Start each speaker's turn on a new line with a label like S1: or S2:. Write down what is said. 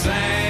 S1: same.